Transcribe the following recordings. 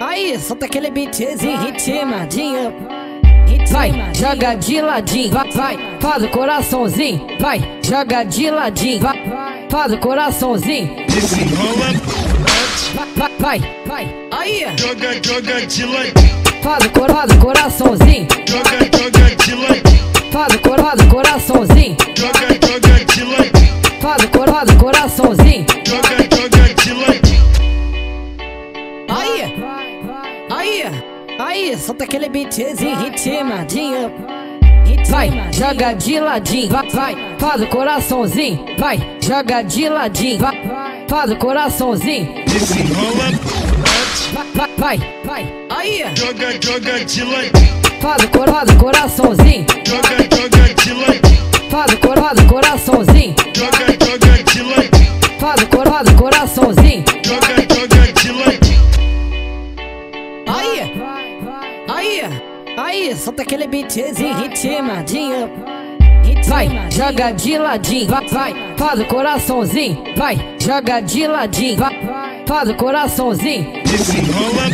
Aí, solta aquele beatzinho ritmadinho. Vai, joga de ladinho, vai, vai, faz o coraçãozinho, vai, joga de ladinho, vai, faz o coraçãozinho, Desenrola, vai, vai, vai, vai. Aí, joga, joga de ladinho. faz o cor, faz o coraçãozinho, Joga, joga de ladinho. faz o cor, faz o coraçãozinho, solta aquele beatzinho ritmadinho. Vai, joga de ladinho, vai, vai, faz o coraçãozinho, vai, joga de ladinho, vai, faz o coraçãozinho, Desenrola, vai, vai, vai, vai. Aí, joga, joga de ladinho. faz o cor, faz o coraçãozinho, Joga, joga de ladinho. Aí, solta aquele beatzinho ritmadinho. Vai, joga de ladinho, vai, vai, faz o coraçãozinho, vai, joga de ladinho, vai, faz o coraçãozinho, Desenrola,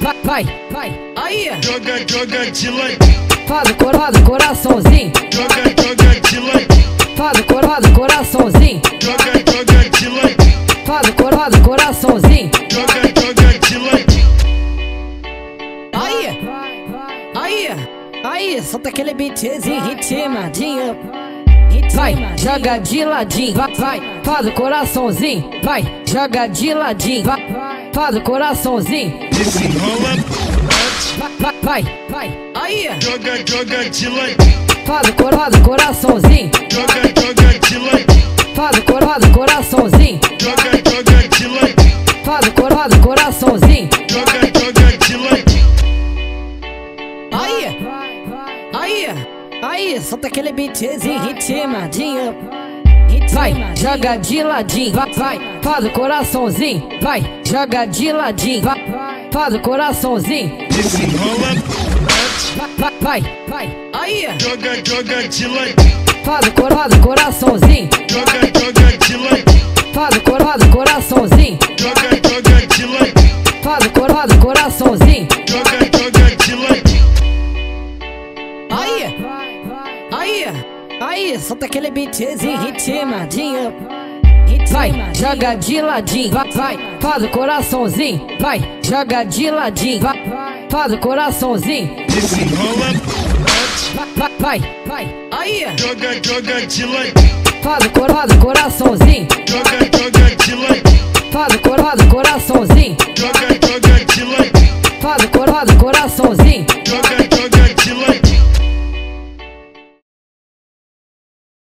vai, vai, vai. Aí, joga, joga de ladinho. faz o cor, faz o coraçãozinho, Joga, joga de ladinho. faz o cor, faz o coraçãozinho, Joga, joga de ladinho. faz o cor, faz o coraçãozinho. Joga, aí, aí, solta aquele beatzinho ritmadinho. Vai, joga de ladinho, vai, vai, faz o coraçãozinho, vai, joga de ladinho, vai, faz o coraçãozinho, Desenrola, vai, vai, vai, vai. Aí, joga, joga de ladinho. faz o cor, faz o coraçãozinho, Joga, joga de ladinho. faz o cor, faz o coraçãozinho, aí, aí, solta aquele beatzinho ritmadinho. Vai, joga de ladinho, vai, vai, faz o coraçãozinho, vai, joga de ladinho, vai, faz o coraçãozinho, Desenrola, vai, vai, vai. Aí, joga, joga de ladinho. faz o cor, faz o coraçãozinho, Joga, joga de ladinho. faz o cor, faz o coraçãozinho, Joga, joga de ladinho. faz o cor, faz o coraçãozinho. Joga aí, solta aquele beatzinho ritmadinho. Vai, joga de ladinho, vai, vai, faz o coraçãozinho, vai, joga de ladinho, vai, faz o coraçãozinho, Desenrola, vai, vai, vai. Aí, joga, joga de ladinho. faz o cor, faz o coraçãozinho, Joga, joga de ladinho. faz o cor, faz o coraçãozinho, Joga, joga de ladinho. faz o cor, faz o coraçãozinho, Joga,